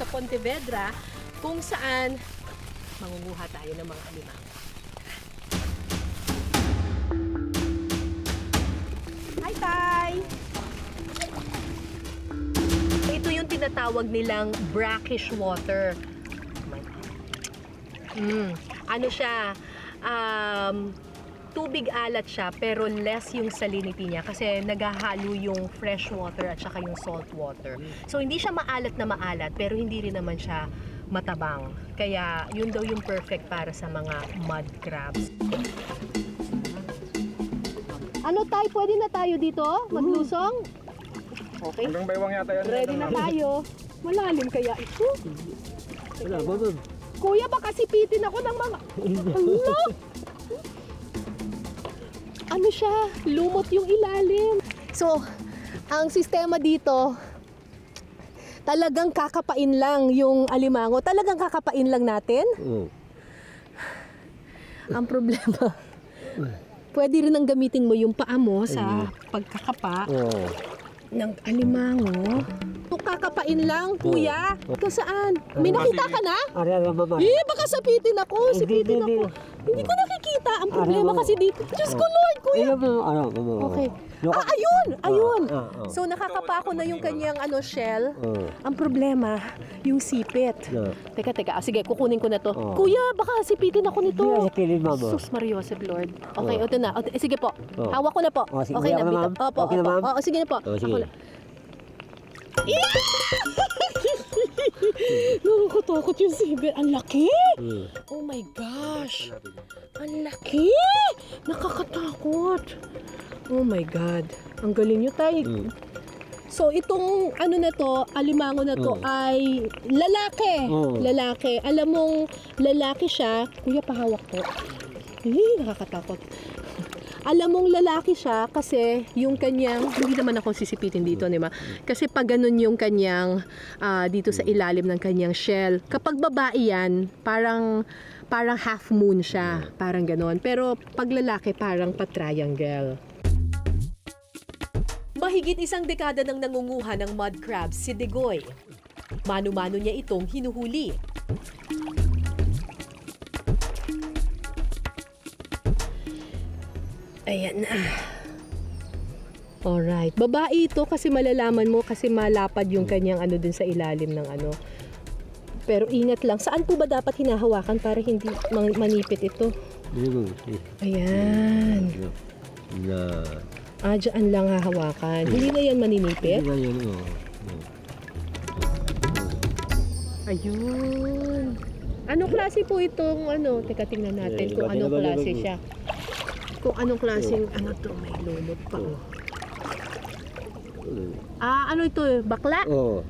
sa Pontevedra kung saan mangunguha tayo ng mga alimango. Hi, Tay! Ito yung tinatawag nilang brackish water. Mm, ano siya? Um, tubig alat siya pero less yung salinity niya kasi naghahalo yung fresh water at saka yung salt water. So hindi siya maalat na maalat pero hindi rin naman siya matabang. Kaya yun daw yung perfect para sa mga mud crabs. Ano tayo? Pwede na tayo dito? Maglusong? Okay. Hanggang baywang yata yan. Ready na tayo. Malalim kaya ito? Wala ba, ma'am? Kuya, baka sipitin ako ng mga... Ano? Ano siya? Lumot yung ilalim. So, ang sistema dito, talagang kakapain lang yung alimango. Talagang kakapain lang natin. Oo. Ang problema, pwede rin ang gamitin mo yung paa mo sa pagkakapa Oo. ng alimango. So, kakapain lang, kuya. Ito saan? May nakita ka na? Ari, ari, mama. Eh, baka sapitin ako, hindi, ako. Hindi ko nakikita. Ang problema Ano? kasi dito. Diyos ko, Lord, kuya. Ayun, mama. Ano, mama. Okay. Look Ah, ayun, ayun. Ah, ah, ah. So, nakakapa ko na yung kanyang ano, shell. Ang problema, yung sipit. Teka, teka. Ah, sige, kukunin ko na to. Kuya, baka sipitin ako nito. Hindi, sa kilid, mama. Sus Mariosep, Lord. Okay, ito na. O, sige po. Hawak ko na po. Okay na, ako na, ma'am. Opo, Okay na, opo. sige na po. Sige. Ako na. Yeah! Nakakatakot yung sipit. Ang laki! Hmm. Oh my gosh! Ang laki! Nakakatakot! Oh my God! Ang galing nyo, Tay. Hmm. So, itong ano na to, alimango na to Mm. ay lalaki. Mm. Lalaki. Alam mong lalaki siya. Kuya, pahawak po. Eh, nakakatakot. Alam mong lalaki siya kasi yung kanyang, hindi naman ako sisipitin dito, di ba? Kasi pag ganun yung kanyang, ah, dito sa ilalim ng kanyang shell, kapag babae yan, parang, parang half moon siya. Parang ganon. Pero pag lalaki, parang pa-triangle. Mahigit isang dekada nang nangunguha ng mud crabs si Degoy. Mano-mano niya itong hinuhuli. Ayan na. Alright. Babae ito kasi malalaman mo kasi malapad yung kanyang ano dun sa ilalim ng ano. Pero ingat lang. Saan po ba dapat hinahawakan para hindi man- manipit ito? Ayan. Na. Ah, dyan lang hahawakan. Hindi na yan maninipit? Hindi ba yun, oo. Oo. Ayun. Anong klase po itong ano? Teka, tingnan natin Eh, kung anong klase siya. Kung anong klaseng ano to, may lulot pa oh. Ah, ano ito? Bakla? Oo.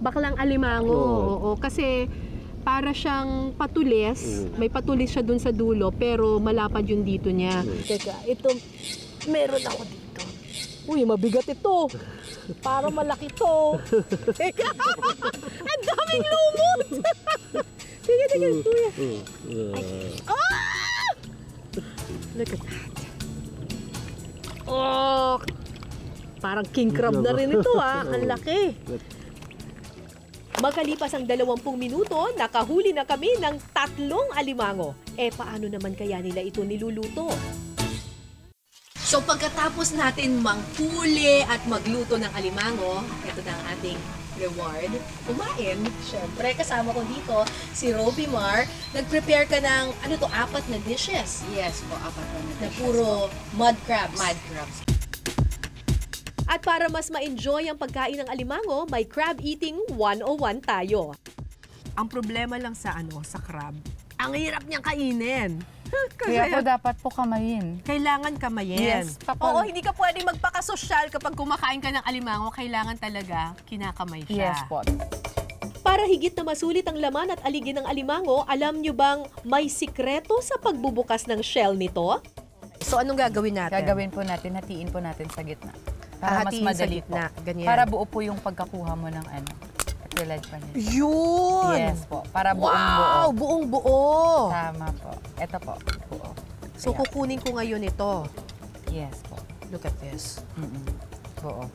Baklang alimango. Oo. Oo, kasi para siyang patulis. Mm. May patulis siya dun sa dulo, pero malapad yung dito niya. Mm. Teka, ito, meron ako dito. Uy, mabigat ito. Para malaki to. Teka, ang daming lumot. Sige, sige, kuya. Oo. Oo. Look at that. Oh! Parang king crab na rin ito ah. Ang laki. Magkalipas ang 20 minuto, nakahuli na kami ng tatlong alimango. Eh paano naman kaya nila ito niluluto? So pagkatapos natin manghuli at magluto ng alimango, ito na ang ating reward. Kumain, syempre. Kasama ko dito si Roby Mar. Nag-prepare ka ng, ano to, apat na dishes Yes po, apat po na puro mud crabs. mud crabs. At para mas ma-enjoy ang pagkain ng alimango, may crab eating 101 tayo. Ang problema lang sa ano, sa crab, ang hirap niyang kainin. Kaya po Kasi dapat po kamayin. kailangan kamayin. Yes, papal- Oo, hindi ka pwedeng magpakasosyal kapag kumakain ka ng alimango, kailangan talaga kinakamay siya. Yes po. Para higit na masulit ang laman at aligi ng alimango, alam niyo bang may sikreto sa pagbubukas ng shell nito? So anong gagawin natin? Gagawin po natin, hatiin po natin sa gitna. Para mas Hahatiin sa madali gitna, po. ganyan. Para buo po yung pagkakuha mo ng ano. Katulad pa niya. Yun! Yes po. Para buong Wow! buo. Buong buo! Tama po. Ito po. Buo. So Ayan. kukunin ko ngayon ito. Yes po. Look at this. Mm-mm. Buo.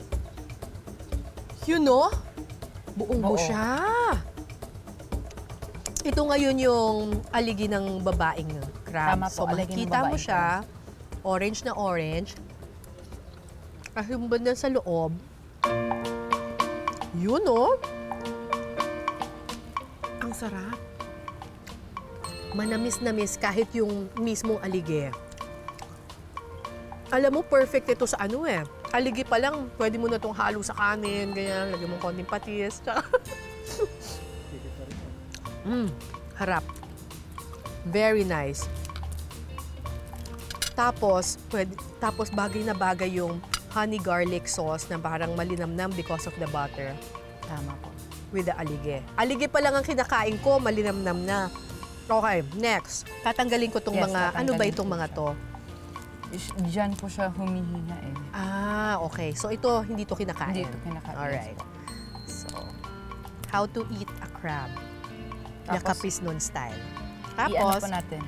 You know? Buong buo Buo. siya. Ito ngayon yung aligi ng babaeng crab. Tama po, so makikita mo siya, orange na orange. Yung banda sa loob, yun oh. Ang sarap. Manamis-namis kahit yung mismong aligi. Alam mo, perfect ito sa ano eh. Aligi pa lang, pwede mo na itong halo sa kanin, ganyan, lagyan mo konting patis. Mm, harap. Very nice. Tapos, pwede, tapos bagay na bagay yung honey garlic sauce na parang malinamnam because of the butter Tama po. With the alige. Alige pa lang ang kinakain ko, malinamnam na. Okay, next. Tatanggalin ko tong Yes, mga, ano ba itong mga to? Diyan po siya humihinga eh. Ah, okay. So ito, hindi to kinakain. Hindi ito kinakain. Alright. So, how to eat a crab. Tapos, Nakapisnon style. I-ano Tapos, po natin.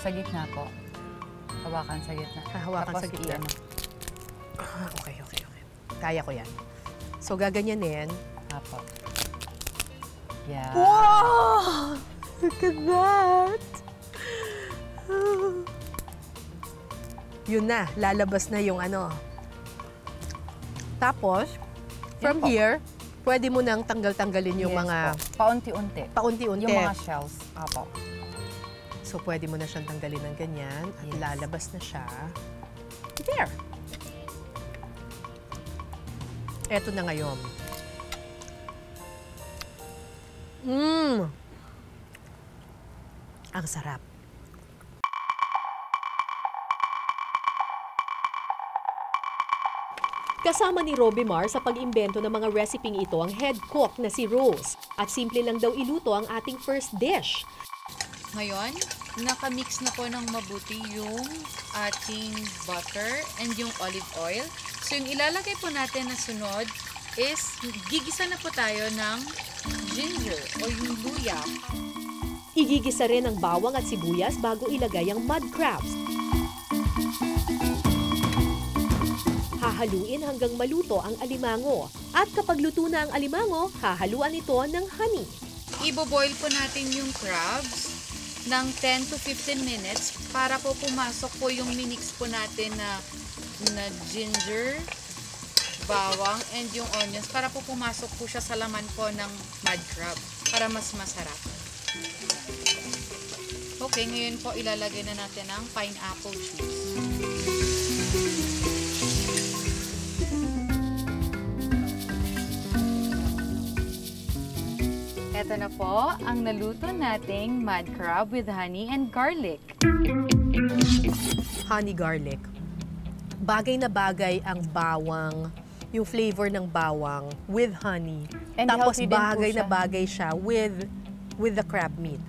Sa gitna po. Hawakan sa gitna. Hahawakan Tapos sa gitna. i-ano. Ah, okay, okay, okay. Kaya ko yan. So, gaganyanin. Apo. Yeah. Wow! Look at that! Yun na, lalabas na yung ano. Tapos, from po. here, pwede mo nang tanggal-tanggalin yung Yes mga po. Paunti-unti. paunti-unti. Yung mga shells. Apo. So, pwede mo na siyang tanggalin ng ganyan at Yes. lalabas na siya. There! Eto na ngayon. Mmm! Ang sarap. Kasama ni Roby Mar sa pag-imbento ng mga reseping ito ang head cook na si Rose. At simple lang daw iluto ang ating first dish. Ngayon, nakamix na po ng mabuti yung ating butter and yung olive oil. So, yung ilalagay po natin na sunod is gigisa na po tayo ng ginger o yung luya. Igigisa rin ang bawang at sibuyas bago ilagay ang mud crabs. Hahaluin hanggang maluto ang alimango. At kapag luto na ang alimango, hahaluan ito ng honey. Ibo-boil po natin yung crabs ng 10 to 15 minutes para po pumasok po yung minix po natin na, na ginger, bawang, and yung onions para po pumasok po siya sa laman po ng mud crab para mas masarap. Okay, ngayon po ilalagay na natin ang pineapple juice. Ito na po ang naluto nating mud crab with honey and garlic. Honey garlic. Bagay na bagay ang bawang, yung flavor ng bawang with honey. And Tapos bagay na bagay siya with with the crab meat.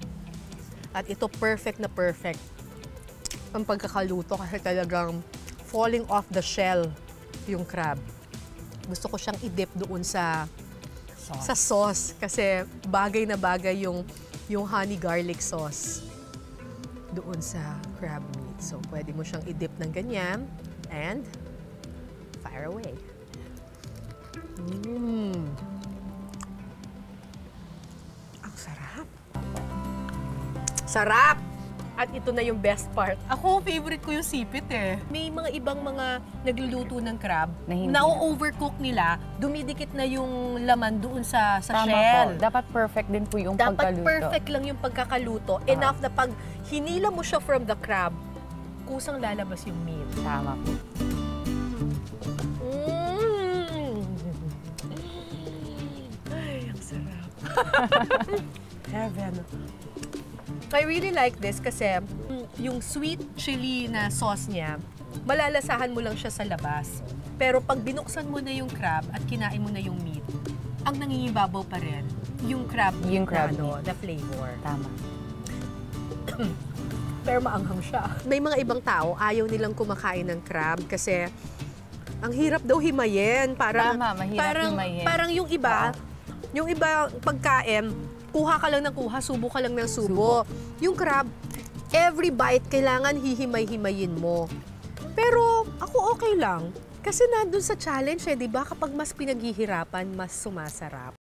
At ito perfect na perfect ang pagkakaluto kasi talagang falling off the shell yung crab. Gusto ko siyang i-dip doon sa Sauce. sa sauce kasi bagay na bagay yung yung honey garlic sauce doon sa crab meat. So pwede mo siyang i-dip ng ganyan and fire away. Mmm. Ang sarap. Sarap! At ito na yung best part. Ako, favorite ko yung sipit eh. May mga ibang mga nagluluto ng crab Na na overcook nila, dumidikit na yung laman doon sa, sa Tama shell. po. Dapat perfect din po yung Dapat pagkaluto. perfect lang yung pagkakaluto. Enough na pag hinila mo siya from the crab, kusang lalabas yung meat. Tama po. Heaven. I really like this kasi yung sweet chili na sauce niya, malalasahan mo lang siya sa labas. Pero pag binuksan mo na yung crab at kinain mo na yung meat, ang nangingibabaw pa rin yung crab meat Yung crab na, ano, na flavor. Tama. Pero maanghang siya. May mga ibang tao, ayaw nilang kumakain ng crab kasi ang hirap daw himayin. Parang, Tama, mahirap parang, himayin. Parang yung iba, yung iba pagkain, kuha ka lang ng kuha, subo ka lang ng subo. Yung crab, every bite kailangan hihimay-himayin mo. Pero ako okay lang. Kasi nandun sa challenge eh, di ba? Kapag mas pinaghihirapan, mas sumasarap.